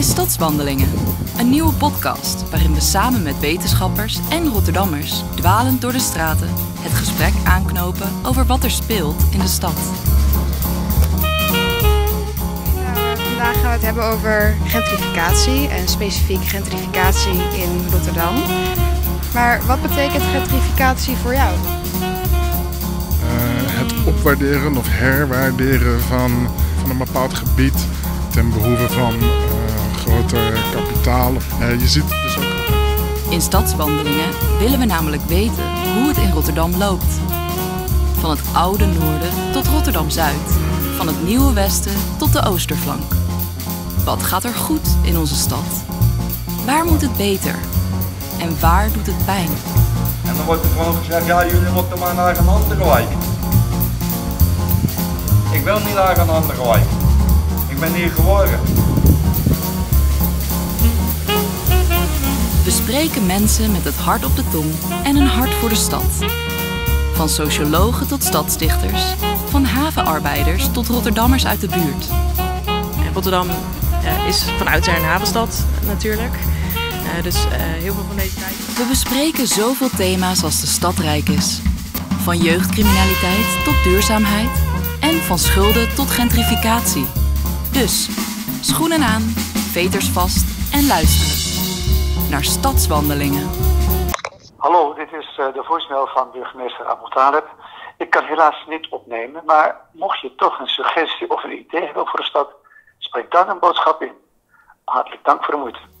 Stadswandelingen. Een nieuwe podcast waarin we samen met wetenschappers en Rotterdammers dwalend door de straten het gesprek aanknopen over wat er speelt in de stad. Vandaag gaan we het hebben over gentrificatie en specifiek gentrificatie in Rotterdam. Maar wat betekent gentrificatie voor jou? Eh, het opwaarderen of herwaarderen van, van een bepaald gebied ten behoeve van uh, groter kapitaal. Uh, je ziet dus ook. In stadswandelingen willen we namelijk weten hoe het in Rotterdam loopt. Van het oude noorden tot Rotterdam Zuid. Van het nieuwe westen tot de oosterflank. Wat gaat er goed in onze stad? Waar moet het beter? En waar doet het pijn? En dan wordt er gewoon gezegd, ja jullie moeten maar naar een andere wijk. Ik wil niet naar een andere wijk. Ik ben hier geboren. We spreken mensen met het hart op de tong en een hart voor de stad. Van sociologen tot stadsdichters, van havenarbeiders tot Rotterdammers uit de buurt. Rotterdam uh, is van oudsher een havenstad natuurlijk. Uh, dus uh, heel veel van deze tijd. We bespreken zoveel thema's als de stad rijk is. Van jeugdcriminaliteit tot duurzaamheid en van schulden tot gentrificatie. Dus schoenen aan, veters vast en luisteren naar stadswandelingen. Hallo, dit is uh, de voicemail van burgemeester Abu. Ik kan helaas niet opnemen, maar mocht je toch een suggestie of een idee hebben voor de stad, spreek dan een boodschap in. Hartelijk dank voor de moeite.